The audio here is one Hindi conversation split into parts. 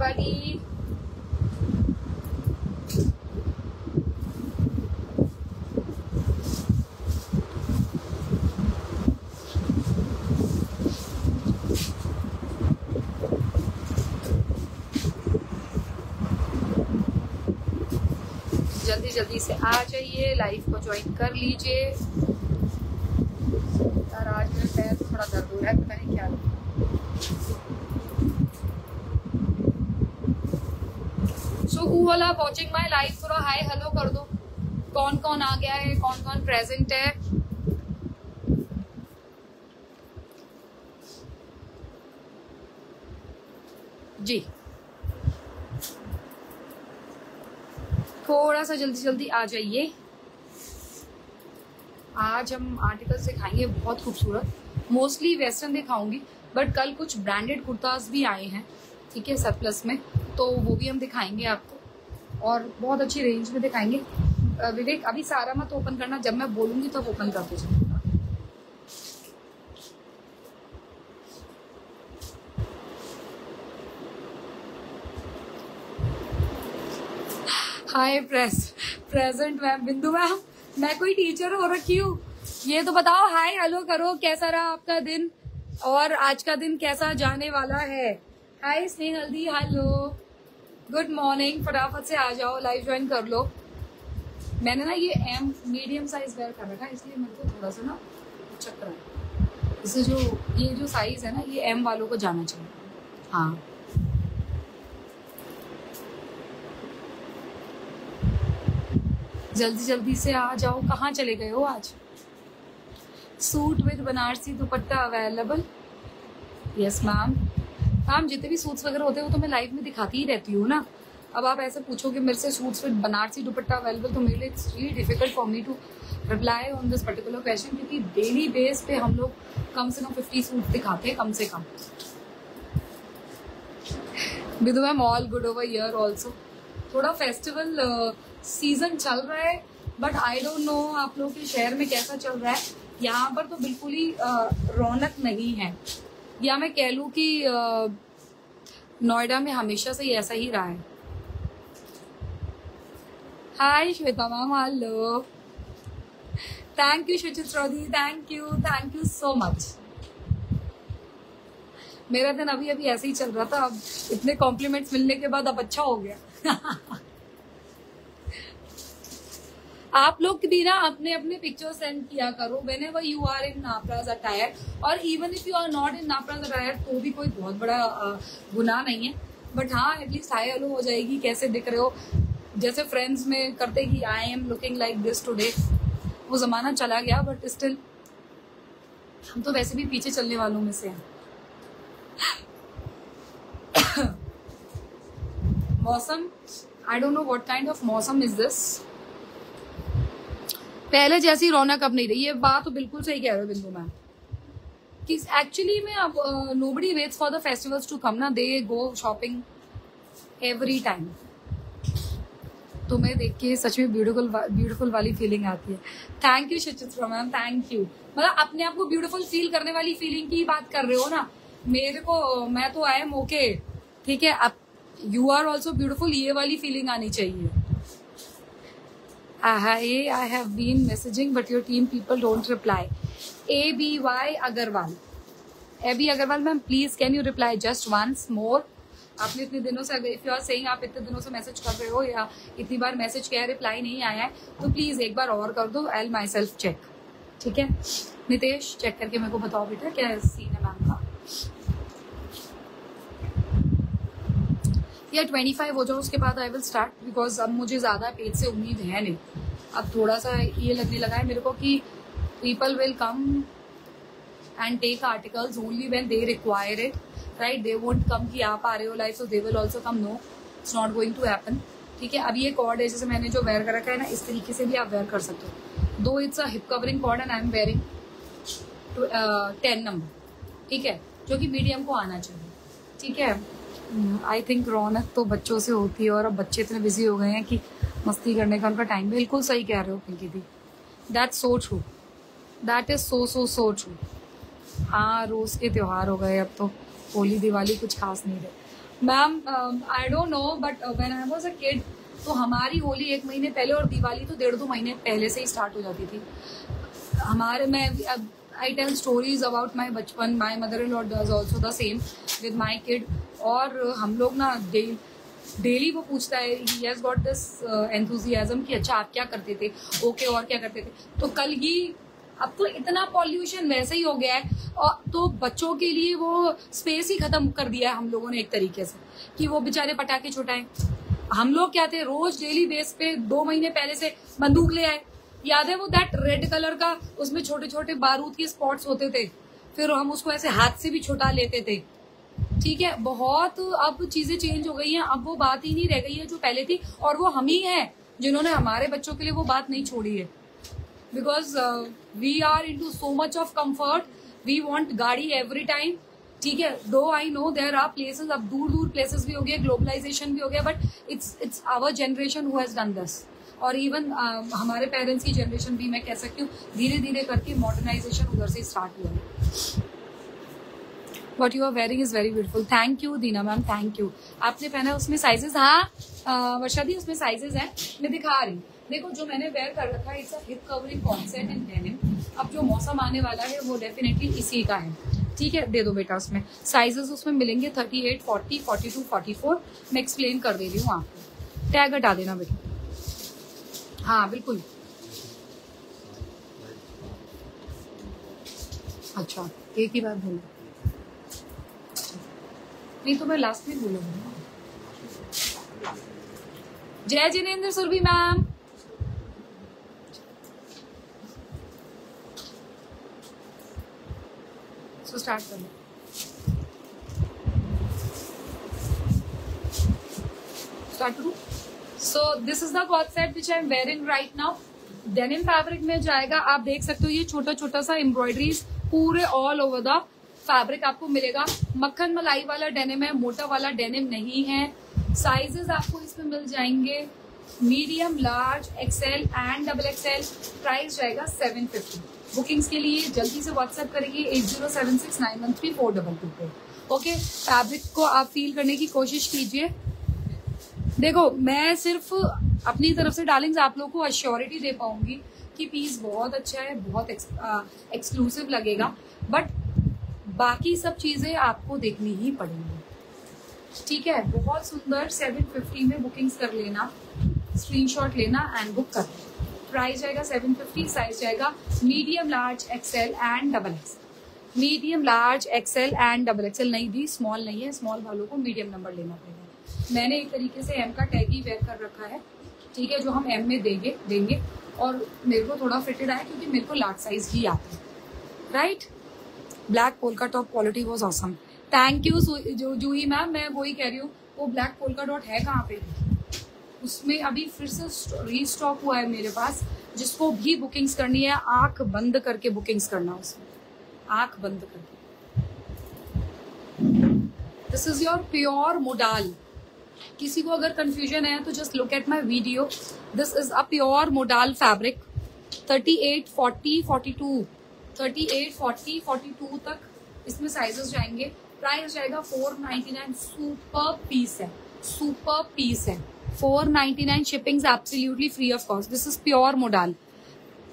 everybody. जल्दी जल्दी से आ जाइए लाइव को ज्वाइन कर लीजिए वाचिंग माय लाइव थोड़ा हाय हेलो कर दो। कौन कौन आ गया है? कौन कौन प्रेजेंट है? जी। थोड़ा सा जल्दी जल्दी आ जाइए। आज हम आर्टिकल्स दिखाएँगे, बहुत खूबसूरत। मोस्टली वेस्टर्न दिखाऊँगी बट कल कुछ ब्रांडेड कुर्ताज भी आए हैं, ठीक है सरप्लस में। तो वो भी हम दिखाएँगे आपको। और बहुत अच्छी रेंज में दिखाएँगे। विवेक, अभी सारा मत ओपन करना। जब मैं बोलूँगी, तब ओपन कर दीजिए hi, press, present ma'am. Bindu ma'am, मैं कोई टीचर हो रखी हूँ। ये तो बताओ, हाय हेलो करो। कैसा रहा आपका दिन? और आज का दिन कैसा जाने वाला है? हाय स्नेह हल्दी हेलो गुड मॉर्निंग फटाफट से आ जाओ लाइव ज्वाइन कर लो। मैंने ना ये एम मीडियम साइज़ वेयर कर रखा है, इसलिए मेरे को थोड़ा सा ना चक्कर है। इससे जो, ये जो साइज़ है ना, ये एम वालों को जाना चाहिए। हाँ। जल्दी जल्दी से आ जाओ। कहाँ चले गए हो आज? Suit with Banarasi dupatta available yes ma'am ma'am जितने भी सूट्स वगैरह होते हैं वो तो मैं लाइव में दिखाती ही रहती हूँ ना। अब आप ऐसे पूछोगे मेरे से suits with Banarasi dupatta available तो मेरे लिए it's really difficult for me to reply on this particular question क्योंकि डेली बेस पे हम लोग कम से कम फिफ्टी सूट दिखाते हैं कम से कम। विदो ma'am all good over year also थोड़ा फेस्टिवल सीज़न uh, चल रहा है बट आई डोंट नो आप लोगों के शहर में कैसा चल रहा है। यहाँ पर तो बिल्कुल ही अ, रौनक नहीं है। या मैं कह लूँ कि नोएडा में हमेशा से ऐसा ही रहा है। Hi Shweta ma'am hello thank you Shuchit Chaudhary thank you thank you so much मेरा दिन अभी अभी ऐसे ही चल रहा था। अब इतने कॉम्प्लीमेंट्स मिलने के बाद अब अच्छा हो गया। आप लोग भी ना अपने अपने पिक्चर सेंड किया करो whenever you are in नापराज अटायर और even if you are not in नापराज attire तो भी कोई बहुत बड़ा गुनाह नहीं है। बट हाँ एटलीस्ट हाई हेलो हो जाएगी, कैसे दिख रहे हो। जैसे फ्रेंड्स में करते कि I am looking like this today वो जमाना चला गया बट स्टिल हम तो वैसे भी पीछे चलने वालों में से हैं। मौसम I don't know what kind of mausam is this पहले जैसी रौनक अब नहीं रही। ये बात तो बिल्कुल सही कह रहे हो, बिंदु मैम। कि एक्चुअली में अब nobody waits for the festivals to come ना। They go shopping every time तुम्हें देख के सच में ब्यूटीफुल ब्यूटीफुल वाली फीलिंग आती है। Thank you Suchitra ma'am thank you मतलब अपने आप को ब्यूटीफुल फील करने वाली फीलिंग की बात कर रहे हो ना। मेरे को, मैं तो आई एम ओके ठीक है, अब यू आर ऑल्सो ब्यूटीफुल ये वाली फीलिंग आनी चाहिए। Hi, I have been messaging, but your team people don't reply. A B Y Agarwal. A B Agarwal, ma'am, please can you reply just once more? आपने इतने दिनों से इफ़ यू आर सेइंग आप इतने दिनों से मैसेज कर रहे हो या इतनी बार मैसेज किया रिप्लाई नहीं आया है तो प्लीज़ एक बार और कर दो आई माई सेल्फ चेक ठीक है नितेश चेक करके मेरे को बताओ बेटा क्या सीन है मैम का या ट्वेंटी फाइव हो जाओ, उसके बाद आई विल स्टार्ट बिकॉज़ अब मुझे ज़्यादा पेज से उम्मीद है नहीं। अब थोड़ा सा ये लगने लगा है मेरे को कि people will come and take articles only when they require it right they won't come कि आप आ रहे हो life so they will also come no it's not going to happen ठीक है? अब ये कॉर्ड है, जैसे मैंने जो वेयर कर रखा है ना, इस तरीके से भी आप वेयर कर सकते हो। Though it's a hip covering cord and I am wearing ten number ठीक है? जो कि मीडियम को आना चाहिए, ठीक है? आई थिंक रौनक तो बच्चों से होती है और अब बच्चे इतने बिज़ी हो गए हैं कि मस्ती करने का उनका टाइम बिल्कुल सही कह रहे हो पिंकी दी। That so true that is so so so true हाँ रोज के त्योहार हो गए, अब तो होली, दिवाली कुछ खास नहीं रहे। Ma'am I don't know but when I was a kid तो हमारी होली एक महीने पहले और दिवाली तो डेढ़ दो महीने पहले से ही स्टार्ट हो जाती थी। हमारे, मैं I tell stories about my bachpan my mother in law does also the same with my kid और हम लोग ना डेली वो पूछता है he has got this enthusiasm कि अच्छा आप क्या करते थे? ओके okay, और क्या करते थे? तो कल ही अब तो इतना पॉल्यूशन वैसे ही हो गया है और तो बच्चों के लिए वो स्पेस ही खत्म कर दिया है हम लोगों ने एक तरीके से कि वो बेचारे पटाखे छुटाएँ। हम लोग क्या थे? रोज डेली बेस पे दो महीने पहले से बंदूक ले आए। याद है वो दैट रेड कलर का, उसमें छोटे छोटे बारूद के स्पॉट्स होते थे। फिर हम उसको ऐसे हाथ से भी छुटा लेते थे। ठीक है, बहुत अब चीज़ें चेंज हो गई हैं। अब वो बात ही नहीं रह गई है जो पहले थी। और वो हम ही हैं, जिन्होंने हमारे बच्चों के लिए वो बात नहीं छोड़ी है। Because we are in too so much of comfort we want gaadi every time ठीक है though I know there are places अब दूर दूर प्लेसेस भी हो गए ग्लोबलाइजेशन भी हो गया but it's it's our generation who has done this और इवन uh, हमारे पेरेंट्स की जनरेशन भी मैं कह सकती हूँ धीरे धीरे करके मॉडर्नाइजेशन उधर से स्टार्ट हुआ है। What you are wearing is very beautiful thank you Dina ma'am thank you आपने पहना उसमें साइजेस हाँ वर्षा दी उसमें साइजेस हैं। मैं दिखा रही देखो जो मैंने वेयर कर रखा है it's hip covering concept in denim अब जो मौसम आने वाला है वो डेफिनेटली इसी का है। ठीक है? दे दो बेटा उसमें। साइजेस उसमें मिलेंगे thirty eight forty forty two forty four मैं एक्सप्लेन कर दे रही हूँ आपको। टैग हटा देना बेटा। हाँ बिल्कुल। अच्छा एक ही बात बोलो नहीं तो मैं लास्ट में बोलूँगा। जय Jinendra Surabhi ma'am so start कर। स्टार्ट करूँ। So this is the concept which I am wearing right now denim fabric में जाएगा, आप देख सकते हो, ये छोटा छोटा सा एम्ब्रॉयडरीज पूरे ऑल ओवर द फैब्रिक आपको मिलेगा। मक्खन मलाई वाला डेनिम है, मोटा वाला डेनिम नहीं है। साइजेस आपको इसमें मिल जाएँगे। Medium large XL and double XL price जाएगा सेवन फिफ्टी बुकिंग्स के लिए जल्दी से व्हाट्सएप करेंगे at zero seven six nine one three four double two पे ओके फैब्रिक को आप फील करने की कोशिश कीजिए। देखो, मैं सिर्फ़ अपनी तरफ़ से डालिंग आप लोगों को अश्योरिटी दे पाऊँगी कि पीस बहुत अच्छा है, बहुत एक्सक्लूसिव लगेगा बट बाकी सब चीज़ें आपको देखनी ही पड़ेंगी। ठीक है? बहुत सुंदर सेवन फिफ्टी में बुकिंग्स कर लेना स्क्रीनशॉट लेना एंड बुक कर प्राइस जाएगा सेवन फिफ्टी साइज़ जाएगा medium large XL and double XL medium large XL and double XL नहीं दी स्मॉल नहीं है स्मॉल वालों को मीडियम नंबर लेना पड़ेगा। मैंने एक तरीके से एम का टैग ही वेयर कर रखा है। ठीक है, जो हम एम में देंगे देंगे। और मेरे को थोड़ा फिटेड आया क्योंकि मेरे को लार्ज साइज़ ही आता है। Right black polka top quality was awesome thank you जो जूही मैम मैं वही कह रही हूँ, वो ब्लैक पोलका डॉट है कहाँ पे? उसमें अभी फिर से रीस्टॉक हुआ है मेरे पास, जिसको भी बुकिंग्स करनी है, आँख बंद करके बुकिंग्स करना उसमें। आँख बंद करके। This is your pure modal किसी को अगर कंफ्यूजन है तो just look at my video this is a pure modal fabric thirty eight forty forty two thirty eight forty forty two तक इसमें साइजेस जाएँगे. प्राइस जाएगा four ninety nine super piece है. सुपर पीस है. Four ninety nine shipping absolutely free of cost this is pure modal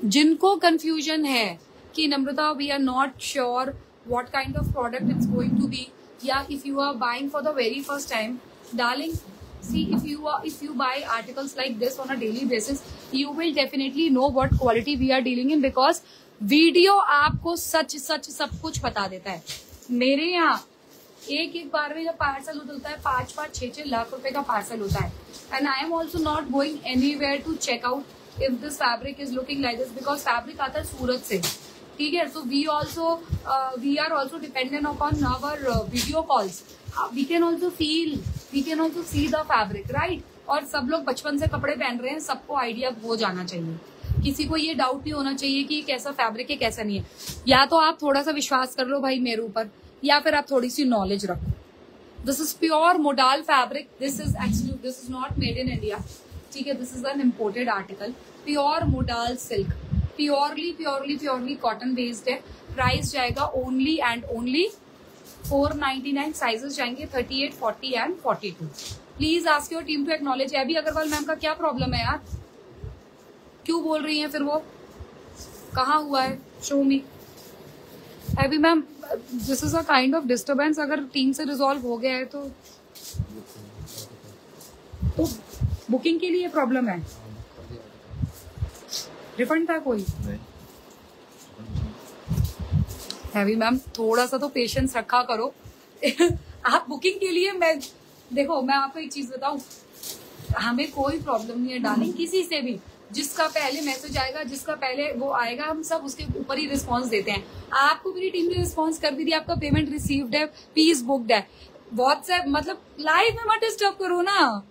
जिनको कंफ्यूजन है कि Namrata we are not sure what kind of product it's going to be या if you are buying for the very first time darling see, if you are, if you buy articles like this on a daily basis, you will definitely know what quality we are dealing in because video आपको सच सच सब कुछ बता देता है। मेरे यहाँ एक एक बार में जब पार्सल होता है, पाँच पाँच, छह छह लाख रुपए का पार्सल होता है। And I am also not going anywhere to check out if this fabric is looking like this because fabric आता है सूरत से। ठीक है? So we also we are also dependent upon our video calls we can also feel we can also see the fabric right और सब लोग बचपन से कपड़े पहन रहे हैं, सबको आइडिया हो जाना चाहिए। किसी को ये डाउट नहीं होना चाहिए कि कैसा फैब्रिक है, कैसा नहीं है। या तो आप थोड़ा सा विश्वास कर लो भाई मेरे ऊपर, या फिर आप थोड़ी सी नॉलेज रखो। This is pure modal fabric this is actually this is not made in India ठीक है this is an imported article pure modal silk purely purely purely cotton based है। प्राइस जाएगा only and only four ninety nine sizes जाएँगे thirty eight forty and forty two please ask your team to acknowledge AB Agarwal ma'am का क्या प्रॉब्लम है यार? क्यों बोल रही हैं फिर वो? कहाँ हुआ है? Show me AB ma'am this is a kind of disturbance अगर टीम से रिजॉल्व हो गया है तो तो बुकिंग के लिए प्रॉब्लम है। रिफंड था कोई? हैवी मैम थोड़ा सा तो पेशेंस रखा करो। आप बुकिंग के लिए मैं देखो, मैं आपको एक चीज़ बताऊँ। हमें कोई प्रॉब्लम नहीं है डार्लिंग किसी से भी, जिसका पहले मैसेज आएगा, जिसका पहले वो आएगा, हम सब उसके ऊपर ही रिस्पांस देते हैं। आपको मेरी टीम ने रिस्पांस कर भी दिया, आपका पेमेंट रिसीव्ड है पीस बुकड है। व्हाट्सएप मतलब लाइव में मत डिस्टर्ब करो ना।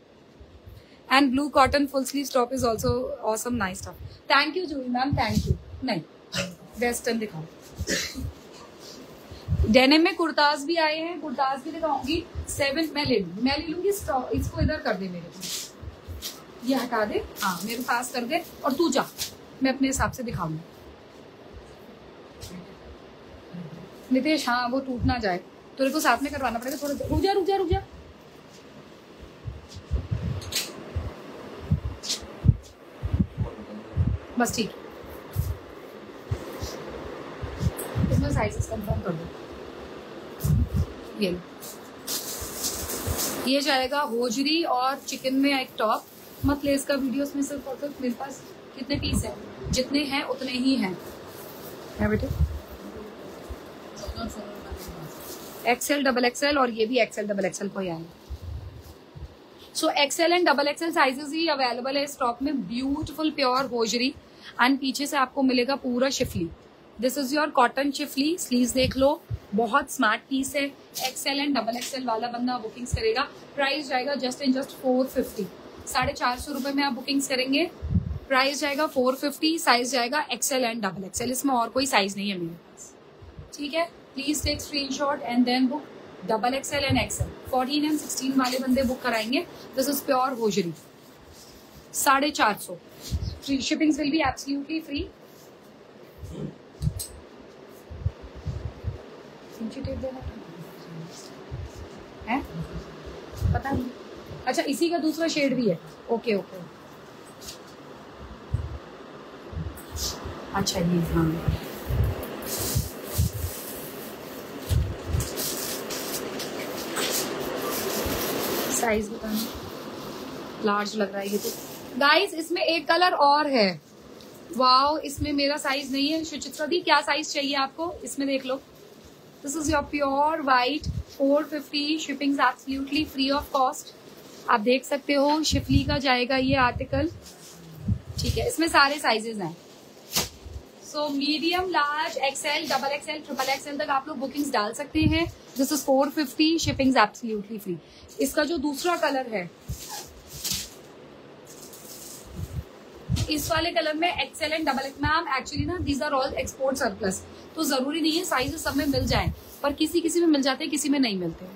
And blue cotton full sleeve top is also awesome nice top thank you Juhi ma'am thank you नहीं वेस्टर्न दिखाओ। डेनिम में कुर्ताज भी आए हैं कुर्ताज भी दिखाऊँगी सेवन मैं ले लूँगी मैं ले लूँगी इसको इधर कर दे मेरे को ये हटा दे हाँ मेरे पास कर दे, और तू जा, मैं अपने हिसाब से दिखाऊँगी। नितेश हाँ वो टूट ना जाए, तेरे को साथ में करवाना पड़ेगा, थोड़ा रुक जा रुक जा रुक जा। बस ठीक। इसमें साइजेस कंफर्म कर दो। ये। ये जाएगा होजरी और चिकन में एक टॉप। मत ले इसका वीडियो उसमें सिर्फ़ और सिर्फ़ मेरे पास कितने पीस है? जितने हैं उतने ही हैं। है बेटे। एक्सएल डबल एक्सएल और ये भी एक्सएल डबल एक्सएल को ही आएगा so XL and double XL sizes he available है स्टॉक में। ब्यूटीफुल प्योर होजरी एंड पीछे से आपको मिलेगा पूरा schiffli. This is your cotton schiffli sleeve देख लो. बहुत स्मार्ट पीस है. एक्सएल एंड डबल एक्सएल वाला बंदा बुकिंग्स करेगा. प्राइस जाएगा just and just four fifty साढ़े चार सौ रुपए में आप बुकिंग्स करेंगे. प्राइस जाएगा फोर फिफ्टी साइज़ जाएगा एक्सएल एंड डबल एक्सएल इसमें और कोई साइज़ नहीं है मेरे पास. ठीक है? Please take screenshot and then book double XL and XL fourteen and sixteen वाले बंदे बुक कराएँगे. दिस इज़ प्योर होजरी साढ़े चार सौ. Shipping will be absolutely free है? पता नहीं। अच्छा इसी का दूसरा शेड भी है। ओके ओके अच्छा ये हाँ। साइज़ बताना। लार्ज लग रहा है ये तो। गाइस इसमें एक कलर और है। वाओ, इसमें मेरा साइज़ नहीं है सुचित्रा दी, क्या साइज़ चाहिए आपको? इसमें देख लो। This is your pure white 450 shipping absolutely free of cost आप देख सकते हो शिफली का जाएगा ये आर्टिकल ठीक है, इसमें सारे साइजेस हैं। So medium large XL double XL triple XL तक आप लोग बुकिंग्स डाल सकते हैं। This is 450 shipping absolutely free इसका जो दूसरा कलर है इस वाले कलर में XL and double ma'am actually ना these are all export surplus तो ज़रूरी नहीं है साइजेस सब में मिल जाए, पर किसी किसी में मिल जाते हैं, किसी में नहीं मिलते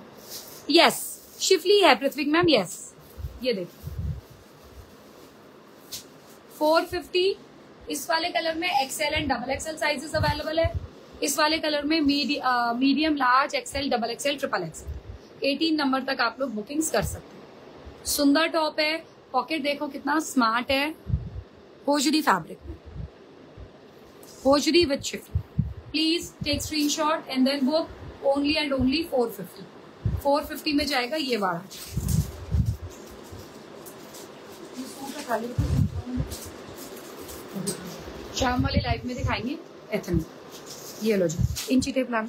यस शिफली है पृथ्वी मैम यस ये देखो। 450 इस वाले कलर में XL and double XL sizes available है। इस वाले कलर में medium large XL double XL triple XL 18 number तक आप लोग बुकिंग्स कर सकते हैं। सुंदर टॉप है पॉकेट देखो कितना स्मार्ट है। होजरी फैब्रिक में hosiery with shift please take screenshot and then book only and only four fifty four fifty में जाएगा ये वाला। शाम वाले लाइफ में दिखाएँगे एथन। ये लो जी। इंची टेप लाना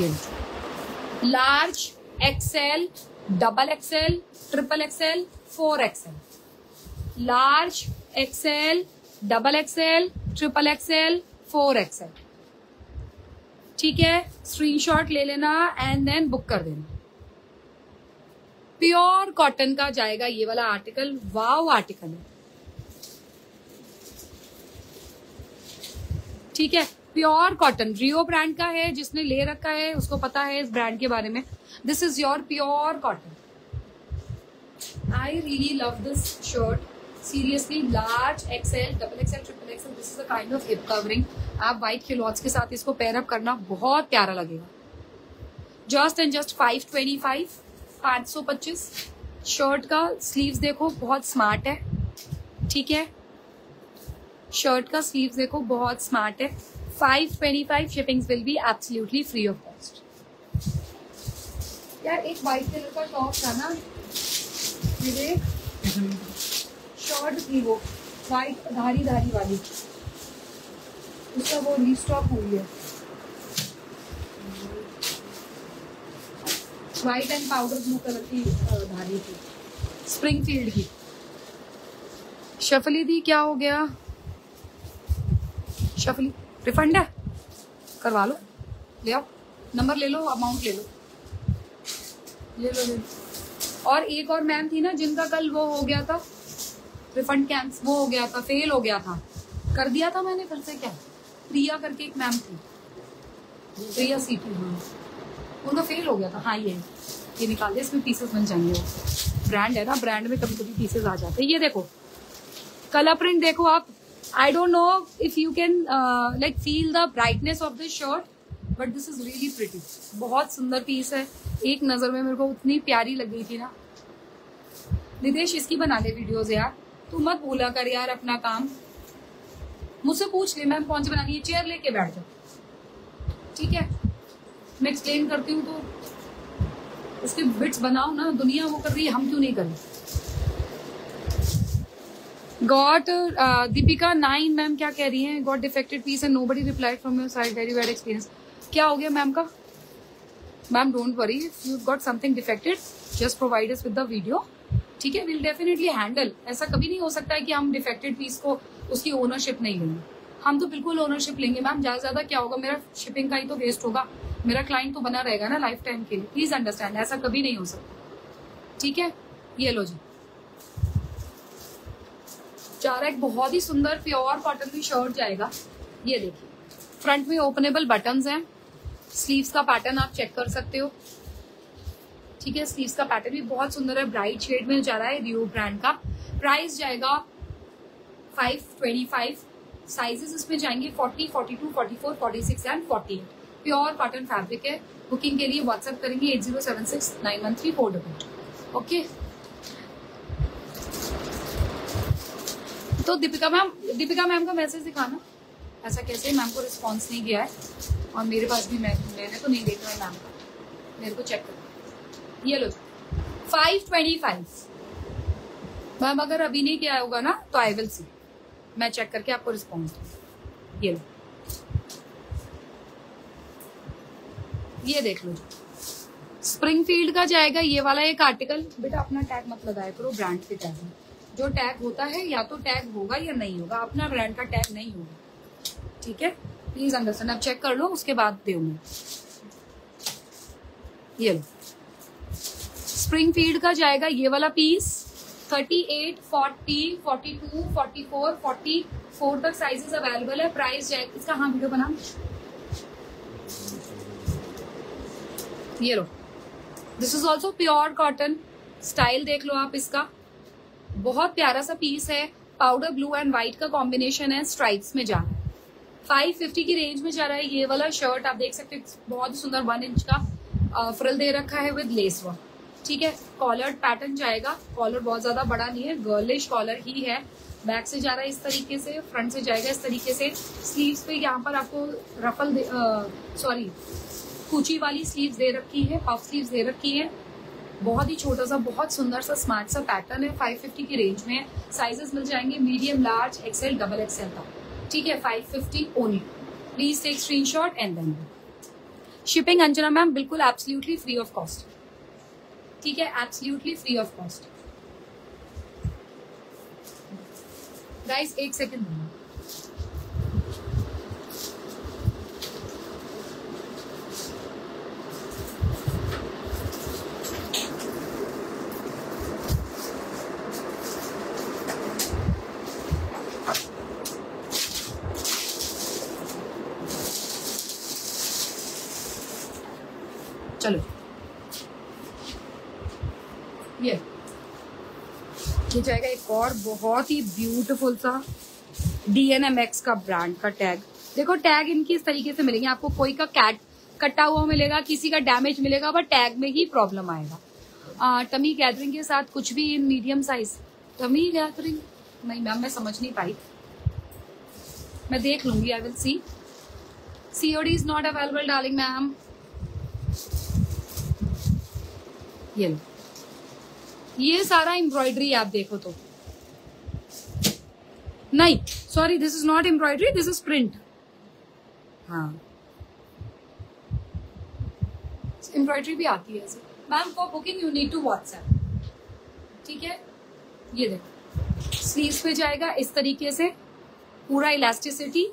ये large XL double XL triple XL four XL large XL double XL triple XL four XL ठीक है? स्क्रीनशॉट ले लेना एंड देन बुक कर देना. प्योर कॉटन का जाएगा ये वाला आर्टिकल वाव आर्टिकल है. ठीक है? प्योर कॉटन रियो ब्रांड का है, जिसने ले रखा है, उसको पता है इस ब्रांड के बारे में। This is your pure cotton I really love this shirt seriously large XL double XL triple XL this is a kind of hip covering आप व्हाइट खिलौच के साथ इसको पेयरअप करना बहुत प्यारा लगेगा। Just and just five twenty five पाँच सौ पच्चीस। शर्ट का स्लीव्स देखो, बहुत स्मार्ट है। ठीक है? शर्ट का स्लीव्स देखो, बहुत स्मार्ट है। Five twenty five shipping will be absolutely free of cost यार, एक व्हाइट कलर का टॉप था ना? शॉर्ट थी वो। व्हाइट धारी धारी वाली। उसका वो रिस्टॉक हुई है white and powder blue colour की धारी थी। स्प्रिंग फ़ील्ड की शफली दी क्या हो गया? शफली रिफंड है? करवा लो। ले आओ। नंबर ले लो अमाउंट ले लो। ले लो ले लो। और एक और मैम थी ना, जिनका कल वो हो गया था। रिफंड कैंस वो हो गया था फेल हो गया था। कर दिया था मैंने फिर से क्या? प्रिया करके एक मैम थी। प्रिया सीटी हाँ। उनका फेल हो गया था। हाँ ये। ये निकाल दिया इसमें पीसेस बन जाएँगे ब्रांड है ना ब्रांड में कभी कभी पीसेस आ जाते हैं। ये देखो। कलर प्रिंट देखो आप। I don't know if you can like feel the brightness of this shirt but this is really pretty बहुत सुंदर पीस है। एक नज़र में मेरे को उतनी प्यारी लग गई थी ना। निदेश इसकी बना ले वीडियोस यार। तू मत बोला कर यार अपना काम। मुझसे पूछ ले, मैम कौन सी बनानी है? चेयर लेके बैठ जाओ ठीक है? मैं एक्सप्लेन करती हूँ तो। उसके बिट्स बनाओ ना। दुनिया वो कर रही है, हम क्यों नहीं करें? गॉट दीपिका नाइन मैम क्या कह रही हैं? Got defected piece and nobody replied from your side very bad experience क्या हो गया मैम का? Ma'am don't worry if you got something defected just provide with the video ठीक है? विल डेफिनेटली हैंडल ऐसा कभी नहीं हो सकता है कि हम डिफेक्टेड पीस को उसकी ओनरशिप नहीं लेंगे। हम तो बिल्कुल ओनरशिप लेंगे मैम ज़्यादा ज़्यादा क्या होगा? मेरा शिपिंग का ही तो वेस्ट होगा। मेरा क्लाइंट तो बना रहेगा ना लाइफ टाइम के लिए. प्लीज़ अंडरस्टैंड ऐसा कभी नहीं हो सकता। ठीक है? ये लो जी। जा रहा है, एक बहुत ही सुंदर प्योर कॉटन की शर्ट जाएगा। ये देखिए। फ्रंट में ओपनेबल बटन्स हैं। स्लीव्स का पैटर्न आप चेक कर सकते हो। ठीक है स्लीव्स का पैटर्न भी बहुत सुंदर है। ब्राइट शेड में जा रहा है रियो ब्रांड का। प्राइस जाएगा फाइव ट्वेंटी फाइव साइजेस इसमें जाएँगे forty forty two forty four forty six and forty pure cotton fabric है। बुकिंग के लिए व्हाट्सएप करेंगे at zero seven six nine one three four double okay तो दीपिका मैम दीपिका मैम का मैसेज दिखाना। ऐसा कैसे? मैम को रिस्पॉन्स नहीं गया है। और मेरे पास भी मैं, मैंने तो नहीं देखा है मैम का। मेरे को चेक करना ये लो। फाइव ट्वेंटी फाइव मैम, अगर अभी नहीं किया होगा ना तो आई विल सी मैं चेक करके आपको रिस्पॉन्स दूँ ये लो। ये देख लो। स्प्रिंग फ़ील्ड का जाएगा ये वाला एक आर्टिकल बेटा अपना टैग मत लगाया करो ब्रांड के टैग में जो टैग होता है या तो टैग होगा या नहीं होगा अपना ब्रांड का टैग नहीं होगा। ठीक है? प्लीज़ अंडरस्टैंड आप चेक कर लो उसके बाद दे मैं। ये लो। स्प्रिंग फ़ील्ड का जाएगा ये वाला पीस 38, 40, 42, 44, 44 तक साइजेस अवेलेबल है। प्राइस जाएगा इसका हाँ वीडियो बना ये लो। This is also pure cotton style देख लो आप इसका। बहुत प्यारा सा पीस है पाउडर ब्लू एंड व्हाइट का कॉम्बिनेशन है स्ट्राइप्स में जा रहा है। फाइव फिफ्टी की रेंज में जा रहा है ये वाला शर्ट आप देख सकते हैं बहुत सुंदर वन इंच का फ्रिल दे रखा है विद लेस वर्क ठीक है कॉलर पैटर्न जाएगा। कॉलर बहुत ज़्यादा बड़ा नहीं है गर्लिश कॉलर ही है। बैक से जा रहा है इस तरीके से फ्रंट से जाएगा इस तरीके से। स्लीव्स पे यहाँ पर आपको रफल सॉरी कूची वाली स्लीव्स दे रखी है पफ स्लीव्स दे रखी है। बहुत ही छोटा सा, बहुत सुंदर सा स्मार्ट सा पैटर्न है। 550 की रेंज में साइजेस मिल जाएँगे। Medium large XL double XL तक। ठीक है? 550 only please take screenshot and then shipping Anjana ma'am बिल्कुल एब्सोल्युटली फ्री ऑफ़ कॉस्ट ठीक है? Absolutely free of cost guys एक सेकंड चलो ये ये जाएगा एक और बहुत ही ब्यूटीफुल सा डीएनएमएक्स का ब्रांड का टैग देखो टैग इनकी इस तरीके से मिलेंगे। आपको कोई का कैट कटा हुआ मिलेगा, किसी का डैमेज मिलेगा बट टैग में ही प्रॉब्लम आएगा। टमी गैदरिंग के साथ कुछ भी in medium size tummy gathering नहीं मैम मैं समझ नहीं पाई। मैं देख लूँगी I will see COD is not available darling ma'am ये सारा एम्ब्रॉयडरी आप देखो तो। नहीं sorry this is not embroidery this is print हाँ। एम्ब्रॉयडरी भी आती है ma'am for booking you need to WhatsApp ठीक है? ये देखो। स्लीव्स पे जाएगा इस तरीके से, पूरा इलास्टिसिटी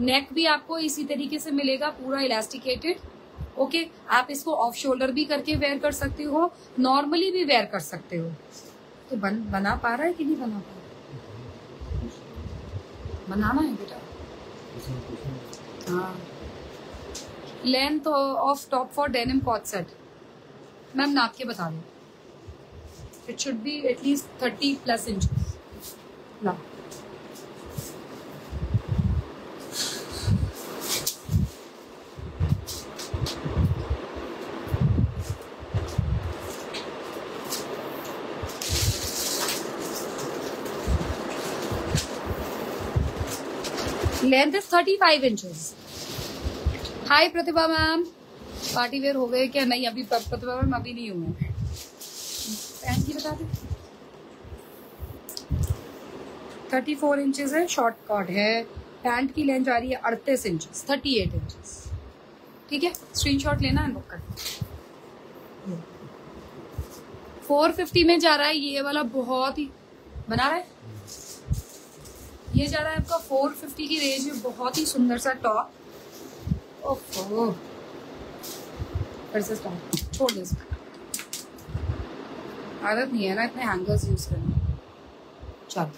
नेक भी आपको इसी तरीके से मिलेगा, पूरा इलास्टिकेटेड ओके आप इसको ऑफ़ शोल्डर भी करके वेयर कर सकते हो नॉर्मली भी वेयर कर सकते हो। तो बन, बना पा रहा है कि नहीं बना पा रहा? बनाना है बेटा? हाँ। Length of top for denim co-ord set ma'am नाप के बता दें। It should be at least thirty plus inch ना length is thirty five inches. Hi Pratibha ma'am, party wear हो गए क्या? नहीं, अभी प्रतिभा मैम, अभी नहीं हुए पैंट की बता दे। थर्टी फोर इंचेस है, शॉर्ट कट है। पैंट की लेंथ आ रही है अड़तीस इंचेस, थर्टी एट इंचेस। ठीक है? स्क्रीनशॉट लेना है कर फोर फिफ्टी में जा रहा है, ये वाला बहुत ही बना रहा है? ये जा रहा है आपका 450 की रेंज में बहुत ही सुंदर सा टॉप फिर स्टॉप छोड़ आदत नहीं है ना इतने हैंगर्स यूज़ करने चलो।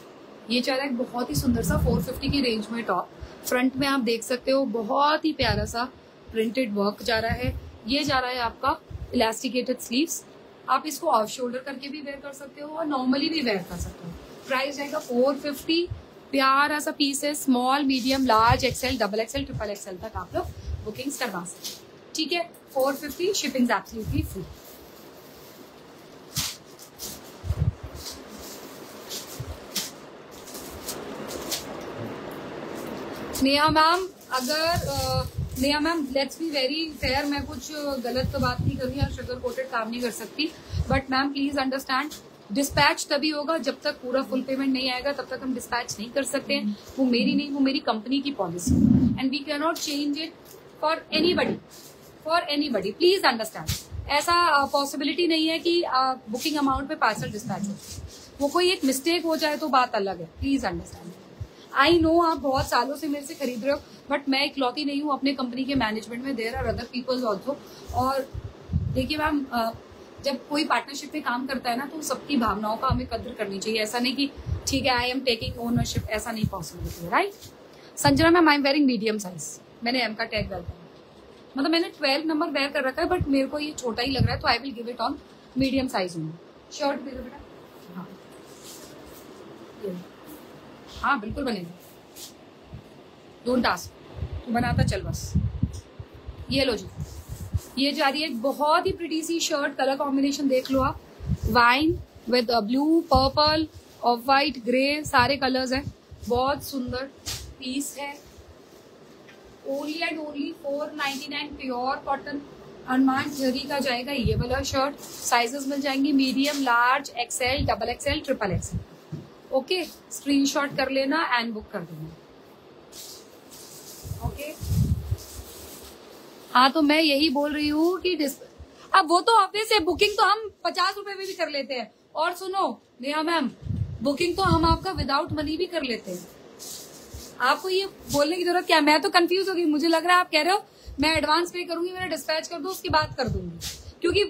ये जा रहा है बहुत ही सुंदर सा 450 की रेंज में टॉप फ्रंट में आप देख सकते हो बहुत ही प्यारा सा प्रिंटेड वर्क जा रहा है। ये जा रहा है आपका इलास्टिकेटेड स्लीव्स आप इसको ऑफ़ शोल्डर करके भी वेयर कर सकते हो और नॉर्मली भी वेयर कर सकते हो। प्राइस जाएगा 450 प्यारा सा पीस है small medium large XL double XL triple XL तक आप लोग बुकिंग्स करवा सकते ठीक है? Four fifty shipping absolutely free Neha ma'am, अगर Neha ma'am let's be very fair मैं कुछ गलत तो बात नहीं कर रही और शुगर कोटेड काम नहीं कर सकती। But ma'am please understand dispatch तभी होगा जब तक पूरा फुल पेमेंट नहीं आएगा तब तक हम डिस्पैच नहीं कर सकते हैं। वो मेरी नहीं वो मेरी कंपनी की policy and we can not change it for anybody for anybody please understand ऐसा पॉसिबिलिटी uh, नहीं है कि बुकिंग अमाउंट पे पार्सल डिस्पैच हो वो कोई एक मिस्टेक हो जाए तो बात अलग है। प्लीज़ अंडरस्टैंड आई नो आप बहुत सालों से मेरे से खरीद रहे हो बट मैं इकलौती नहीं हूँ। अपने कंपनी के मैनेजमेंट में there are other peoples also और देखिए मैम जब कोई पार्टनरशिप में काम करता है ना तो सबकी भावनाओं का हमें कदर करनी चाहिए। ऐसा नहीं कि, ठीक है आई एम टेकिंग ओनरशिप ऐसा नहीं पॉसिबल है right Sanjana ma'am I am wearing medium size मैंने एम का टैग डाल मतलब मैंने ट्वेल्व नंबर वेयर कर रखा है बट मेरे को ये छोटा ही लग रहा है तो I will give it on medium size में शर्ट दे दो बेटा? हाँ। हाँ बिल्कुल बनेगा। डोंट टास्क तू बनाता, चल बस। ये लो जी। ये जा रही है बहुत ही प्रिटी सी शर्ट कलर कॉम्बिनेशन देख लो आप। Wine with blue purple off white grey सारे कलर्स हैं। बहुत सुंदर पीस है। Only and only four ninety nine pure cotton Hanuman जरी का जाएगा ये वाला शर्ट साइजेस मिल जाएँगी medium large XL double XL triple XL okay screenshot कर लेना एंड बुक कर देना। हाँ तो मैं यही बोल रही हूँ कि अब वो तो ऑब्वियस है बुकिंग तो हम पचास रुपए में भी कर लेते हैं। और सुनो, नेहा मैम बुकिंग तो हम आपका विदाउट मनी भी कर लेते हैं। आपको ये बोलने की ज़रूरत क्या मैं तो कंफ्यूज होगी मुझे लग रहा है आप कह रहे हो, मैं एडवांस पे करूँगी, मेरा डिस्पैच कर दू, उसकी बात कर दूँगी। क्योंकि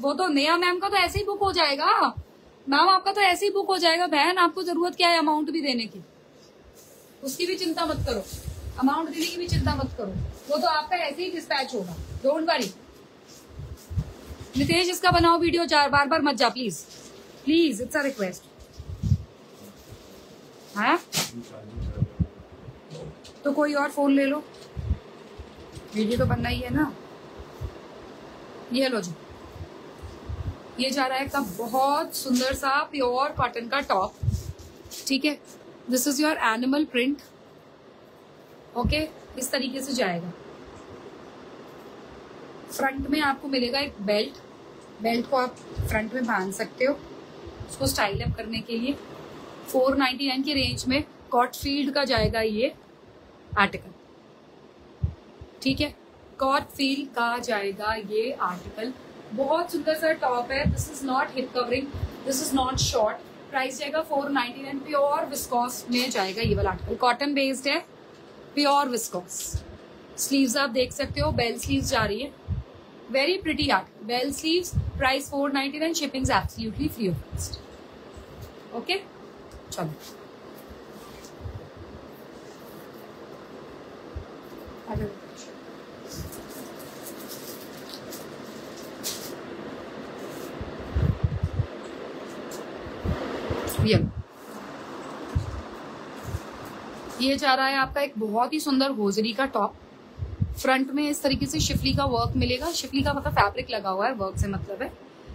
वो तो नेहा मैम का तो ऐसे ही बुक हो जाएगा। मैम, आपका तो ऐसे ही बुक हो जाएगा। बहन, आपको ज़रूरत क्या है अमाउंट भी देने की? उसकी भी चिंता मत करो। अमाउंट देने की भी चिंता मत करो। वो तो आपका ऐसे ही डिस्पैच होगा। डोंट वरी नितेश, इसका बनाओ वीडियो चार, बार बार मत जा please please it's a request है? तो कोई और फ़ोन ले लो। वीडियो तो बनना ही है ना। ये लो जी ये जा रहा है का बहुत सुंदर सा प्योर कॉटन का टॉप ठीक है? This is your animal print okay इस तरीके से जाएगा। फ्रंट में आपको मिलेगा एक बेल्ट बेल्ट को आप फ्रंट में बाँध सकते हो उसको स्टाइल अप करने के लिए। 499 की रेंज में कॉट फ़ील्ड का जाएगा ये आर्टिकल ठीक है? कॉट फ़ील्ड का जाएगा ये आर्टिकल बहुत सुंदर सा टॉप है। This is not hip covering this is not short price जाएगा four ninety nine pure viscose में जाएगा ये वाला आर्टिकल कॉटन बेस्ड है। Pure viscose. स्लीव्स आप देख सकते हो बेल स्लीव्स जा रही है। Very pretty art bell sleeves price four ninety nine shipping absolutely free of cost okay चलो। ये ये जा रहा है आपका एक बहुत ही सुंदर होजरी का टॉप। फ्रंट में इस तरीके से शिफली का वर्क मिलेगा। शिफली का मतलब फैब्रिक लगा हुआ है वर्क से मतलब है।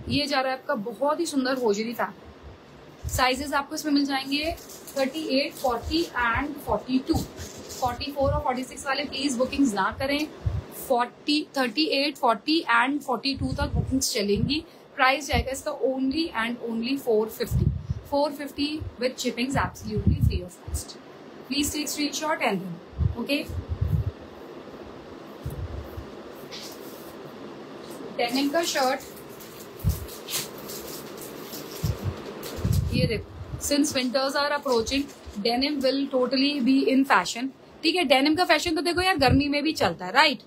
ये जा रहा है आपका बहुत ही सुंदर होजरी फैब्रिक साइजेस आपको इसमें मिल जाएँगे 38, 40 एंड 42, 44 और 46 वाले प्लीज़ बुकिंग्स ना करें। 40, 38, 40 एंड 42 तक बुकिंग्स चलेंगी। प्राइस जाएगा इसका only and only 450 450 with shipping is absolutely free of cost. Please take screenshot and okay? Denim का शर्ट ये देखो since winters are approaching denim will totally be in fashion ठीक है डेनिम का फ़ैशन तो देखो यार, गर्मी में भी चलता है राइट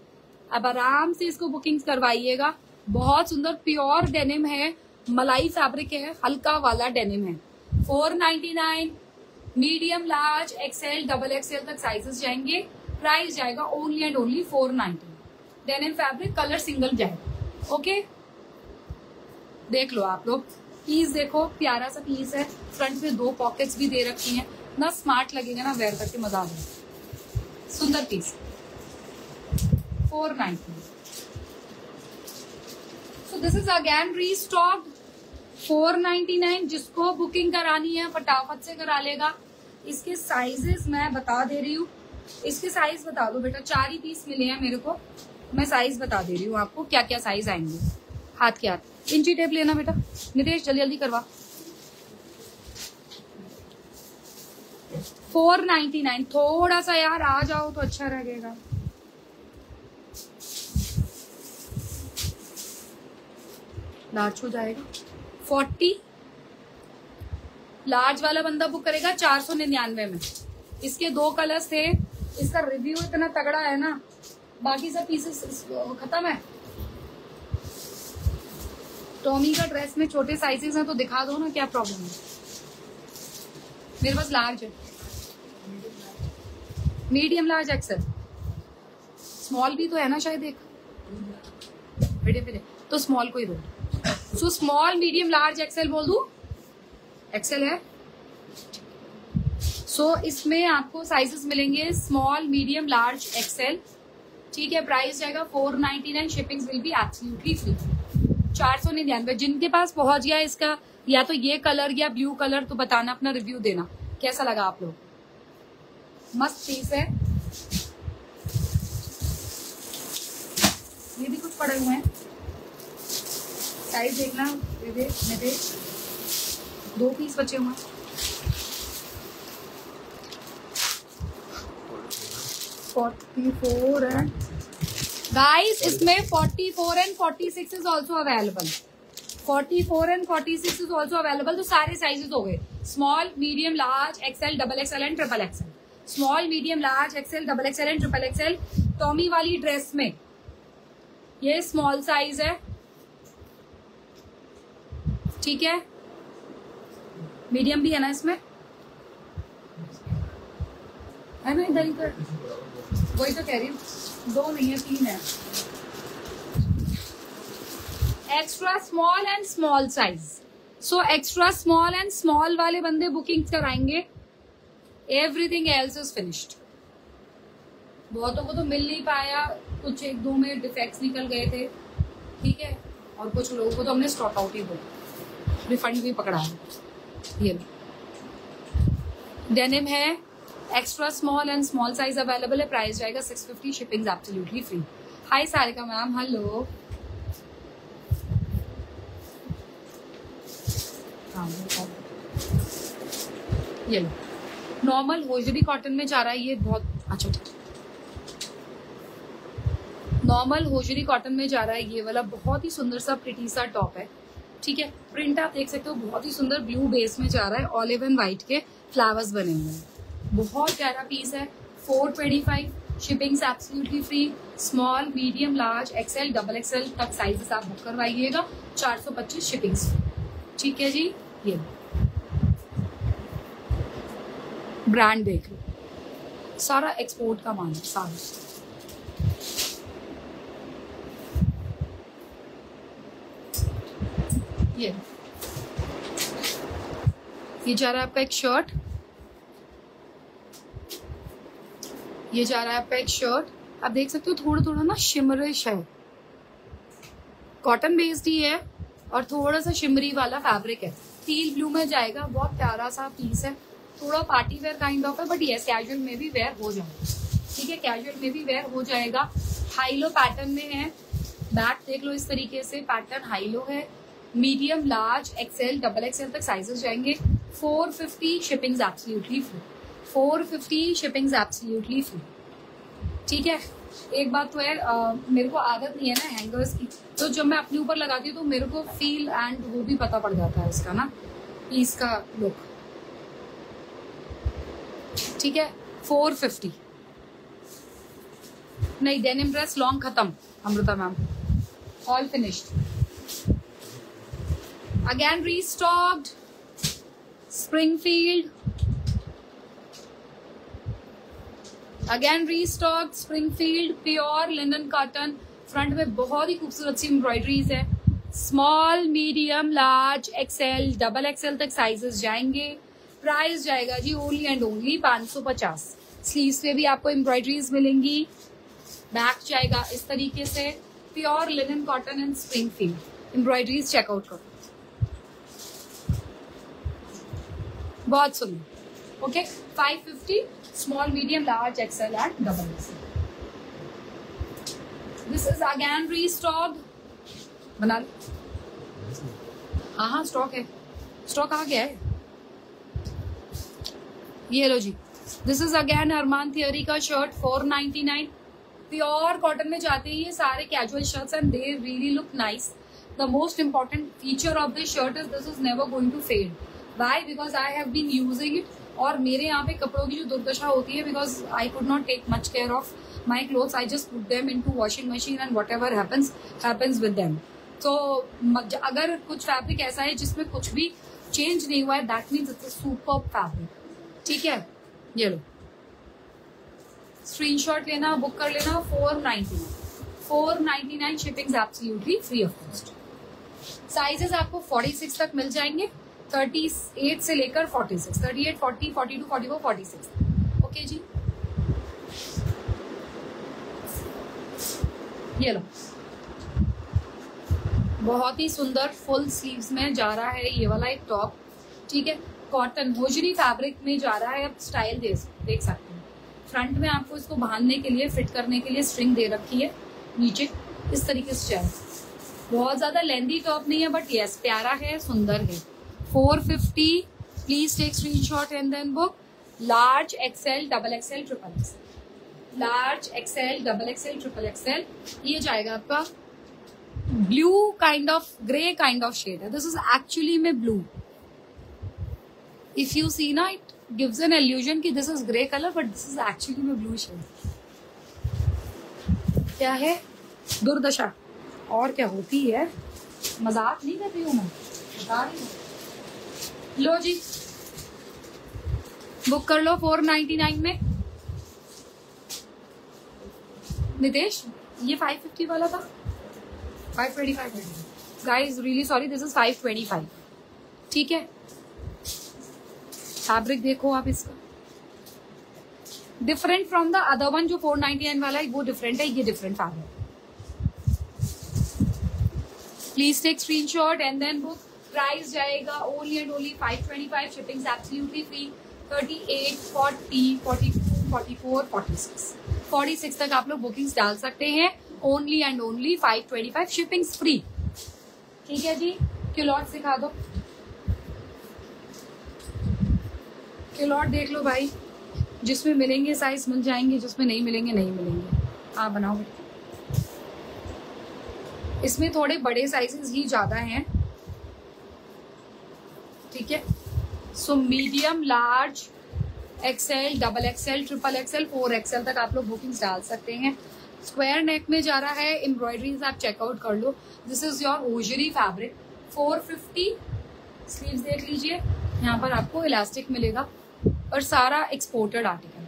अब आराम से इसको बुकिंग करवाइएगा। बहुत सुंदर प्योर डेनिम है, मलाई फैब्रिक है, हल्का वाला डेनिम है। 499 medium large XL double XL तक साइजेस जाएँगे। प्राइस जाएगा only and only four ninety 490 denim fabric colour single जाएगा। ओके देख लो आप लोग। पीस देखो, प्यारा सा पीस है। फ्रंट में दो पॉकेट्स भी दे रखी हैं। ना स्मार्ट लगेगा, ना वेयर करके मज़ा आ जाए सुंदर piece four ninety so this is again restocked four ninety nine जिसको बुकिंग करानी है, फटाफट से करा लेगा। इसके साइजेस मैं बता दे रही हूँ। इसके साइज़ बता दो बेटा। चार ही पीस मिले हैं मेरे को। मैं साइज़ बता दे रही हूँ आपको क्या क्या साइज़ आएँगे। हाथ के हाथ। इंची टेप लेना बेटा। नितेश, जल्दी जल्दी करवा। फोर नाइनटी नाइन थोड़ा सा यार, आ जाओ तो अच्छा रहेगा। लार्ज हो जाएगा। फोर्टी लार्ज वाला बंदा बुक करेगा चार सौ निन्यानवे में। इसके दो कलर्स थे। इसका रिव्यू इतना तगड़ा है ना। बाकी सब पीसेस खत्म है। टॉमी का ड्रेस में छोटे साइजेस हैं तो दिखा दो ना क्या प्रॉब्लम है। मेरे पास लार्ज है। मीडियम लार्ज एक्सेल स्मॉल भी तो है ना शायद एक। बेटे तो स्मॉल को ही दो। So small medium large XL बोल दू? एक्सेल है। सो so, इसमें आपको साइजेस मिलेंगे स्मॉल मीडियम लार्ज एक्सेल ठीक है प्राइस जाएगा four ninety nine shipping will be absolutely free चार सौ निन्यानवे जिनके पास पहुँच गया इसका या तो ये कलर या ब्लू कलर तो बताना अपना रिव्यू देना। कैसा लगा आप लोग? मस्त पीस है। ये भी कुछ पड़े हुए हैं। साइज़ देखना नितेश दो पीस बचे हुए एंड गाइस इसमें forty four and forty six is also available forty four and forty six is also available तो सारे साइजेस हो गए। Small medium large XL double XL and triple XL small medium large XL double XL and triple XL tummy वाली ड्रेस में ये स्मॉल साइज़ है। ठीक है? मीडियम भी है ना इसमें? है ना इधर इधर वही तो कह रही हूँ, दो नहीं है, तीन है। Extra small and small size so extra small and small वाले बंदे बुकिंग कराएँगे। एवरीथिंग एल्स इज़ फिनिश्ड बहुतों को तो मिल नहीं पाया। कुछ एक दो में डिफेक्ट्स निकल गए थे। ठीक है? और कुछ लोगों को तो हमने स्टॉक आउट ही बोला रिफंड भी पकड़ा है। ये डेनिम है extra small and small size available है प्राइस जाएगा six fifty shipping absolutely free hi Sarika ma'am hello ये नॉर्मल होजरी कॉटन में जा रहा है, ये बहुत अच्छा नॉर्मल होजरी कॉटन में जा रहा है, ये वाला बहुत ही सुंदर सा प्रिटी सा टॉप है। ठीक है? प्रिंट आप देख सकते हो, बहुत ही सुंदर ब्लू बेस में जा रहा है ऑलिव एंड व्हाइट के फ्लावर्स बने हुए हैं। बहुत प्यारा पीस है four twenty five shipping absolutely free small medium large XL double XL तक साइजेस आप बुक करवाइएगा, चार सौ पच्चीस शिपिंग ठीक है जी? ये। ब्रांड देख लो। सारा एक्सपोर्ट का है सारा। ये। ये जा रहा है आपका एक शर्ट ये जा रहा है आपका एक शर्ट आप देख सकते हो थोड़ा थोड़ा ना शिमरिश है। कॉटन बेस्ड ही है और थोड़ा सा शिमरी वाला फैब्रिक है। टील ब्लू में जाएगा, बहुत प्यारा सा पीस है। थोड़ा पार्टी वेयर काइंड ऑफ़ है बट यस कैजुअल में भी वेयर हो जाएगा। ठीक है कैजुअल में भी वेयर हो जाएगा। हाईलो पैटर्न में है। बैक देख लो इस तरीके से पैटर्न हाईलो है। Medium large XL double XL तक साइजेस जाएँगे। 450 shipping absolutely free 450 shipping absolutely free ठीक है? एक बात तो है आ, मेरे को आदत नहीं है ना हैंगर्स की। तो जब मैं अपने ऊपर लगाती हूँ तो मेरे को फील एंड वो भी पता पड़ जाता है इसका ना इसका लुक ठीक है? फोर फिफ्टी नहीं डेनिम ड्रेस लॉन्ग खत्म Amrita ma'am. All finished again restocked Springfield again restock Springfield pure linen cotton front में बहुत ही खूबसूरत सी एम्ब्रॉयडरीज है. Small medium large XL double XL तक साइजेस जाएँगे. प्राइस जाएगा जी ओनली एंड ओनली पाँच सौ पचास. स्लीव पे भी आपको एम्ब्रॉयडरीज मिलेंगी. बैक जाएगा इस तरीके से. Pure linen cotton and Springfield embroideries checkout करो. बहुत सुंदर okay five fifty small, medium, large, XL and double XL. This is again restocked. बना हाँ हाँ स्टॉक है। स्टॉक आ गया है। ये लो जी। This is again Arman theory का शर्ट 499 प्योर कॉटन में जाते हैं ये सारे casual shirts and they really look nice the most important feature of this shirt is this is never going to fade why because I have been using it और मेरे यहाँ पे कपड़ों की जो दुर्दशा होती है because I could not take much care of my clothes I just put them into washing machine and whatever happens with them तो अगर कुछ फैब्रिक ऐसा है जिसमें कुछ भी चेंज नहीं हुआ है that means it's super fabric ठीक है? ये लो। स्क्रीनशॉट लेना बुक कर लेना four ninety nine four ninety nine shipping absolutely free of cost sizes आपको फोर्टी सिक्स तक मिल जाएँगे। थर्टी एट से लेकर forty six thirty eight forty forty two forty four forty six okay जी? ये लो। बहुत ही सुंदर फुल स्लीव्स में जा रहा है ये वाला एक टॉप ठीक है? कॉटन भोजरी फैब्रिक में जा रहा है आप स्टाइल दे देख सकते हैं। फ्रंट में आपको इसको बांधने के लिए फिट करने के लिए स्ट्रिंग दे रखी है। नीचे इस तरीके से चाहे बहुत ज़्यादा लेंदी टॉप नहीं है बट यस प्यारा है, सुंदर है। 450 please take screenshot and then book. Large xl double xl triple xl large xl double xl triple xl ये जाएगा आपका। Blue kind of grey kind of shade है। दिस इज़ एक्चुअली में ब्लू इफ़ यू सी ना इट गिव्स एन एल्यूजन कि this is grey colour but this is actually में ब्लू शेड क्या है? दुर्दशा। और क्या होती है? मज़ाक नहीं कर रही हूँ मैं। बता रही हूँ। लो जी। बुक कर लो फोर नाइनटी नाइन में। नितेश ये फाइव फिफ्टी वाला था? Five twenty five guys really sorry this is five twenty five ठीक है? फैब्रिक देखो आप इसका। Different from the other one जो फोर नाइनटी नाइन वाला है वो डिफरेंट है ये different fabric please take screenshot and then book price जाएगा only and only five twenty five shipping absolutely free thirty eight forty forty two forty four forty six forty six तक आप लोग बुकिंग्स डाल सकते हैं only and only five twenty five shipping free ठीक है जी? किलॉट सिखा दो। किलॉट देख लो भाई, जिसमें मिलेंगे साइज़ मिल जाएँगे, जिसमें नहीं मिलेंगे नहीं मिलेंगे। आप बनाओ इसमें थोड़े बड़े साइजेस ही ज़्यादा हैं। ठीक है? So medium large XL double XL triple XL four XL तक आप लोग बुकिंग्स डाल सकते हैं। स्क्वायर नेक में जा रहा है एम्ब्रॉयडरीज आप चेकआउट कर लो। This is your hosiery fabric 450 sleeves देख लीजिए। यहाँ पर आपको इलास्टिक मिलेगा और सारा एक्सपोर्टेड आर्टिकल है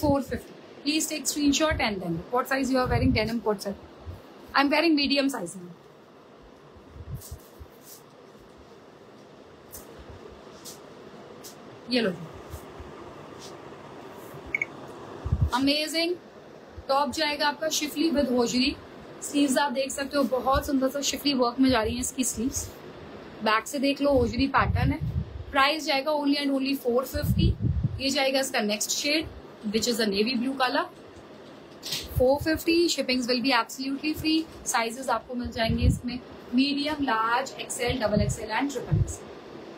450 please take screenshot and then what size you are wearing denim coat set I am wearing medium size में ये लो। अमेजिंग टॉप जाएगा आपका शिफली विद होजरी। स्लीव्स आप देख सकते हो, बहुत सुंदर सा शिफली वर्क में जा रही है इसकी स्लीव्स बैक से देख लो, होजरी पैटर्न है। प्राइस जाएगा only and only four fifty ये जाएगा इसका next shade which is a navy blue colour four fifty shipping will be absolutely free sizes आपको मिल जाएँगे इसमें। Medium large XL double XL and triple XL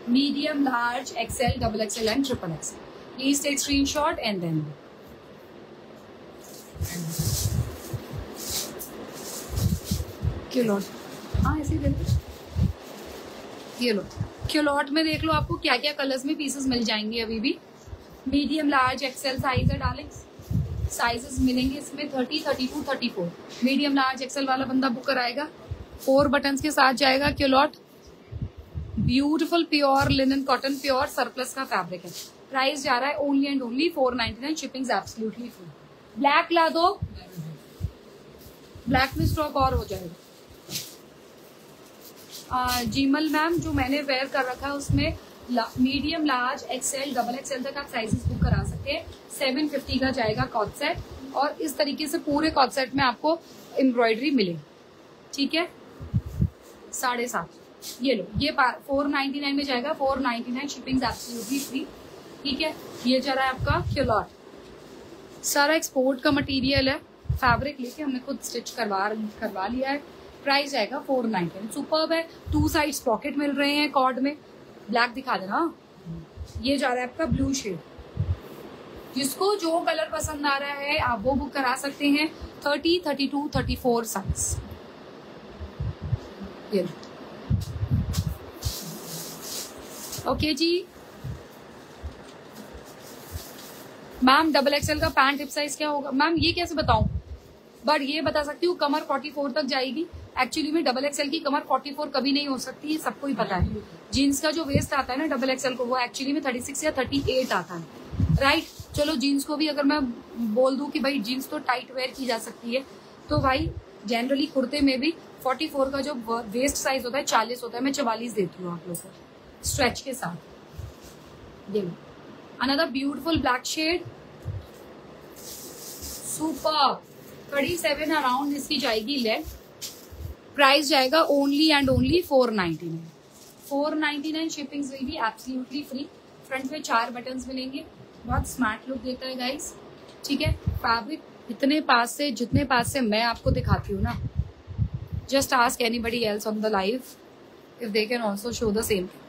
medium large XL double XL and triple XL please take screenshot and then culotte हाँ ऐसे ही ये लो। क्यूलॉट में देख लो आपको क्या क्या कलर्स में पीसेस मिल जाएँगे अभी भी। मीडियम लार्ज एक्सेल साइज़ है डार्लिंग साइजेस मिलेंगे इसमें thirty thirty two thirty four medium large XL वाला बंदा बुक कराएगा। फोर बटन के साथ जाएगा culotte beautiful, pure linen, cotton pure surplus का फैब्रिक है। प्राइस जा रहा है only and only four ninety nine shipping absolutely free black ला दो। ब्लैक में स्टॉक और हो जाएगा। जीमल मैम जो मैंने वेयर कर रखा है उसमें medium large XL double XL तक आप साइजेस बुक करा सकते हैं। सेवन फिफ्टी का जाएगा कॉट सेट और इस तरीके से पूरे कॉट सेट में आपको एम्ब्रॉयडरी मिलेगी। ठीक है? साढ़े सात। ये लो, ये फोर नाइनटी नाइन में जाएगा four ninety nine shipping free ठीक है? ये जा रहा है आपका क्यूलॉट सारा एक्सपोर्ट का मटेरियल है फैब्रिक लेके हमने खुद स्टिच करवा करवा लिया है। प्राइस आएगा फोर नाइनटी नाइन सुपर है। टू साइड पॉकेट मिल रहे हैं कॉर्ड में। ब्लैक दिखा देना। ये जा रहा है आपका ब्लू शेड जिसको जो कलर पसंद आ रहा है, आप वो बुक करा सकते हैं। Thirty thirty two thirty four size okay जी मैम डबल एक्सएल का पैंट हिप साइज़ क्या होगा? मैम ये कैसे बताऊँ? बट ये बता सकती हूँ, कमर 44 तक जाएगी। एक्चुअली में डबल एक्सएल की कमर 44 कभी नहीं हो सकती है सबको ही पता है। जीन्स का जो वेस्ट आता है ना डबल एक्सएल को, वो एक्चुअली में 36 या 38 आता है। राइट चलो जीन्स को भी अगर मैं बोल दूँ कि भाई जीन्स तो टाइट वेयर की जा सकती है तो भाई जनरली कुर्ते में भी 44 का जो वेस्ट साइज़ होता है 40 होता है, मैं चवालीस देती हूँ आप लोग को। स्ट्रेच के साथ। देखो another beautiful black shade super thirty seven around इसकी जाएगी लेंथ प्राइस जाएगा only and only four ninety nine four ninety nine shipping will be absolutely free front में चार बटन मिलेंगे। बहुत स्मार्ट लुक देता है गाइस ठीक है? फैब्रिक इतने पास से, जितने पास से मैं आपको दिखाती हूँ ना। Just ask anybody else on the life if they can also show the same I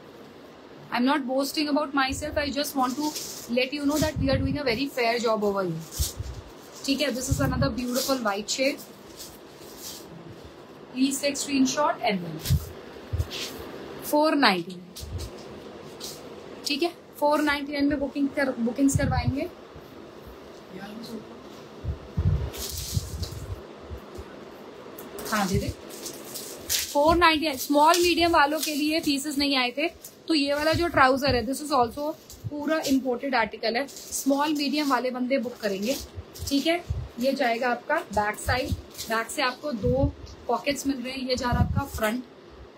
am not boasting about myself I just want to let you know that we are doing a very fair job over you ठीक है this is another beautiful white shade please take screenshot and then 499 ठीक है 499 में बुकिंग कर बुकिंग्स करवाएँगे। हाँ दीदी। Four ninety nine small medium वालों के लिए पीसेस नहीं आए थे। तो ये वाला जो ट्राउज़र है दिस इज़ ऑल्सो पूरा इम्पोर्टेड आर्टिकल है। स्मॉल मीडियम वाले बंदे बुक करेंगे। ठीक है? ये जाएगा आपका बैक साइड बैक से आपको दो पॉकेट्स मिल रहे हैं। ये जा रहा आपका front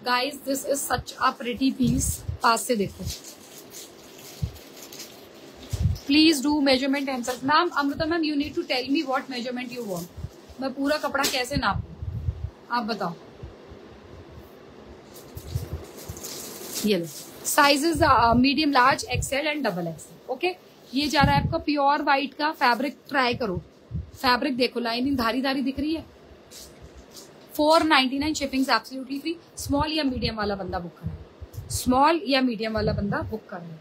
guys this is such a pretty piece पास से देखो। Please do measurement answer ma'am Amrita ma'am you need to tell me what measurement you want मैं पूरा कपड़ा कैसे नापूं? आप बताओ। ये लो। Sizes medium large XL and double XL okay ये जा रहा है आपका प्योर व्हाइट का फैब्रिक ट्राई करो। फैब्रिक देखो लाइनिंग धारी धारी दिख रही है। Four ninety nine shipping absolutely free small या मीडियम वाला बंदा बुक करें स्मॉल या मीडियम वाला बंदा बुक करें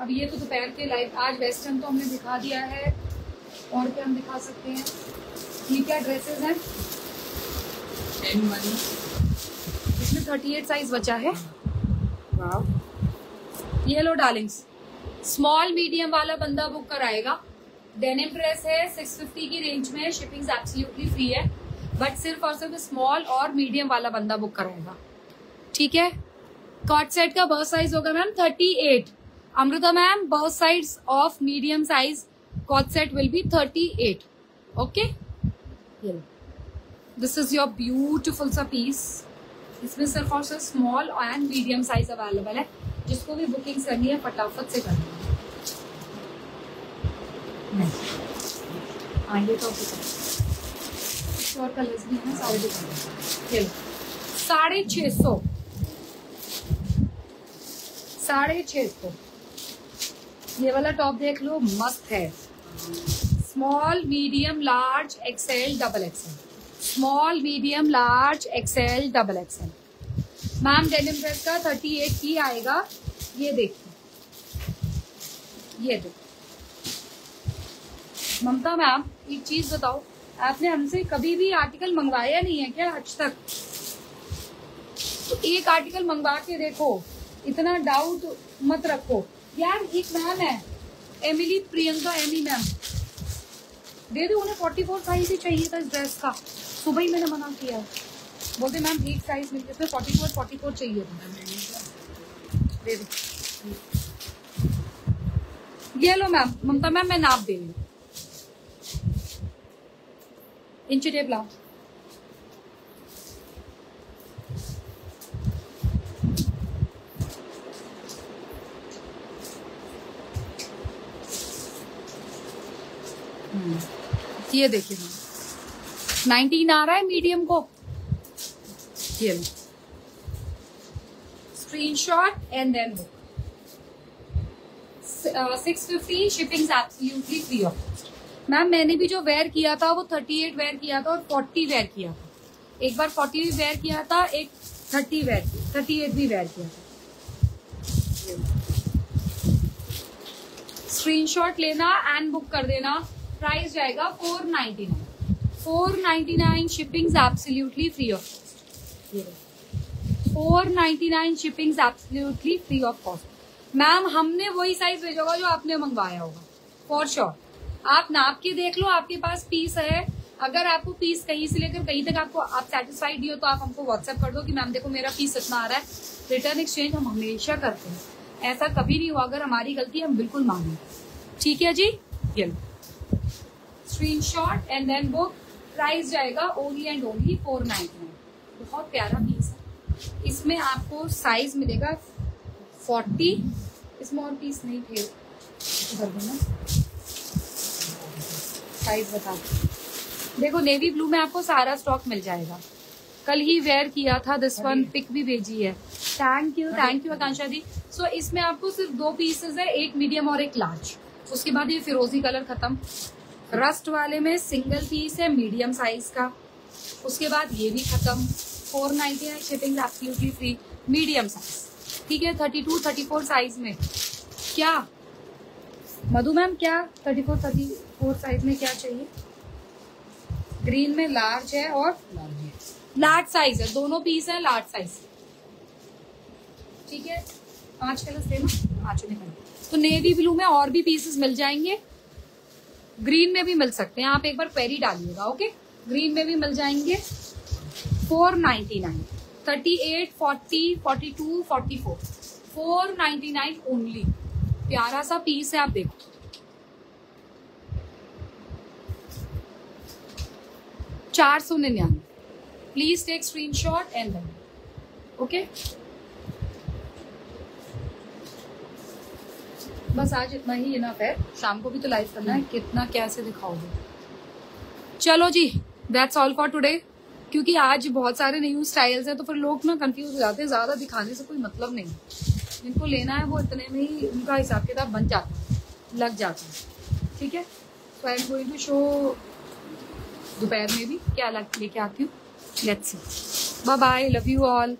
अब ये तो दोपहर के लाइव आज वेस्टर्न तो हमने दिखा दिया है। और क्या हम दिखा सकते हैं? ये क्या ड्रेसेस हैं? इसमें थर्टी एट साइज़ बचा है। ये लो डार्लिंग्स स्मॉल मीडियम वाला बंदा बुक कराएगा। डेनिम ड्रेस है 650 की रेंज में शिपिंग एब्सोल्युटली फ्री है। बट सिर्फ़ और सिर्फ़ स्मॉल और मीडियम वाला बंदा बुक कराएगा। ठीक है? कॉट सेट का बर्थ साइज़ होगा ma'am 38 Amrita ma'am birth size of medium size co-ord set will be 38 okay this is your beautiful सा पीस इसमें सिर्फ़ और सिर्फ़ small and medium size available है, जिसको भी बुकिंग करनी है, फटाफट से करनी है तो हैं। साढ़े छः सौ। साढ़े छः सौ। ये वाला टॉप देख लो, मस्त है। Small medium large XL double XL small medium large XL double XL ma'am denim dress का थर्टी एट की आएगा। ये देखिए। ये देखो ममता मैम एक चीज़ बताओ। आपने हमसे कभी भी आर्टिकल मंगवाया नहीं है क्या आज तक? तो एक आर्टिकल मंगवा के देखो। इतना डाउट मत रखो। यार, एक मैम है। एमिली प्रियंका एमी मैम दे दो, उन्हें फोर्टी फोर साइज़ ही चाहिए था इस ड्रेस का। सुबह ही मैंने मना किया। बोलते मैम एक साइज़ मिल गया फोर्टी फोर फोर्टी फोर चाहिए था दे दो। ये लो मैम ममता मैम मैं नाप दे रही हूँ। इंच टेप लाओ। हम्म, ये देखिए नाइनटीन आ रहा है मीडियम को। ये screenshot and then book six fifty shipping absolutely free of cost ma'am मैंने भी जो वेयर किया था वो थर्टी एट वेयर किया था और फोर्टी वेयर किया था। एक बार फोर्टी भी वेयर किया था एक थर्टी वेयर थर्टी एट भी वेयर किया था। स्क्रीनशॉट लेना एंड बुक कर देना। प्राइस जाएगा four ninety nine four ninety nine shipping absolutely free of cost four ninety nine shipping absolutely free of cost ma'am हमने वही साइज़ भेजा होगा जो आपने मंगवाया होगा फॉर श्योर आप नाप के देख लो आपके पास पीस है। अगर आपको पीस कहीं से लेकर कहीं तक आपको आप सेटिस्फाइड हो तो आप हमको व्हाट्सएप कर दो कि मैम देखो मेरा पीस इतना आ रहा है। रिटर्न एक्सचेंज हम हमेशा करते हैं। ऐसा कभी नहीं हुआ अगर हमारी गलती हम बिल्कुल मांगे ठीक है जी? ये screenshot and then book price जाएगा only and only four ninety nine बहुत प्यारा पीस है। इसमें आपको साइज़ मिलेगा फोर्टी इसमें और पीस नहीं थे। भर देना साइज़ बता देखो नेवी ब्लू में आपको सारा स्टॉक मिल जाएगा। कल ही वेयर किया था दिस वन पिक भी भेजी है। Thank you thank you Akanksha di so इसमें आपको सिर्फ़ दो पीसेस है एक मीडियम और एक लार्ज उसके बाद ये फिरोजी कलर खत्म। रस्ट वाले में सिंगल पीस है मीडियम साइज़ का। उसके बाद ये भी खत्म। Four ninety nine shipping absolutely free medium size ठीक है thirty two thirty four size में। क्या? मधु मैम, क्या thirty four thirty four size में क्या चाहिए? ग्रीन में लार्ज है और लार्ज साइज़ है। दोनों पीस है लार्ज साइज़ ठीक है, पाँच कलर सेम पाँचों निकल तो नेवी ब्लू में और भी पीसेस मिल जाएँगे। ग्रीन में भी मिल सकते हैं। आप एक बार पेरी डालिएगा ओके ग्रीन में भी मिल जाएँगे। Four ninety nine thirty eight forty forty two forty four four ninety nine only प्यारा सा पीस है, आप देखो। चार सौ निन्यानवे। Please take screenshot and okay बस आज इतना ही इनफ है। शाम को भी तो लाइव करना है। कितना, कैसे दिखाओगे? चलो जी दैट्स ऑल फॉर टुडे क्योंकि आज बहुत सारे न्यू स्टाइल्स हैं तो फिर लोग ना कंफ्यूज हो जाते हैं। ज़्यादा दिखाने से कोई मतलब नहीं। जिनको लेना है, वो इतने में ही उनका हिसाब किताब बन जाता है। लग जाता है। ठीक है? So I am going to show दोपहर में भी क्या लग, लेके आती हूँ। Let's see bye bye love you all